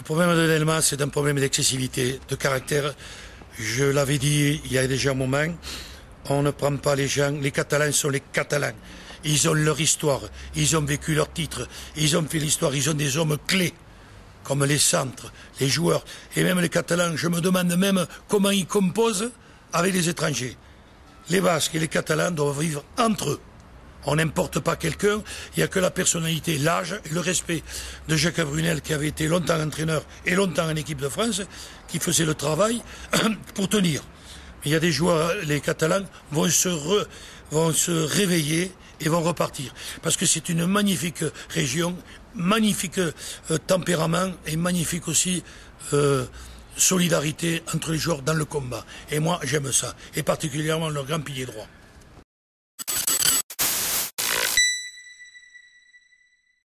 Le problème de l'ELMA, c'est un problème d'excessivité, de caractère. Je l'avais dit il y a déjà un moment, on ne prend pas les gens, les Catalans sont les Catalans. Ils ont leur histoire, ils ont vécu leur titre, ils ont fait l'histoire, ils ont des hommes clés, comme les centres, les joueurs, et même les Catalans. Je me demande même comment ils composent avec les étrangers. Les Basques et les Catalans doivent vivre entre eux. On n'importe pas quelqu'un, il n'y a que la personnalité, l'âge le respect de Jacques Brunel qui avait été longtemps entraîneur et longtemps en équipe de France, qui faisait le travail pour tenir. Il y a des joueurs, les Catalans vont se, vont se réveiller et vont repartir. Parce que c'est une magnifique région, magnifique euh, tempérament et magnifique aussi euh, solidarité entre les joueurs dans le combat. Et moi, j'aime ça. Et particulièrement leur grand pilier droit.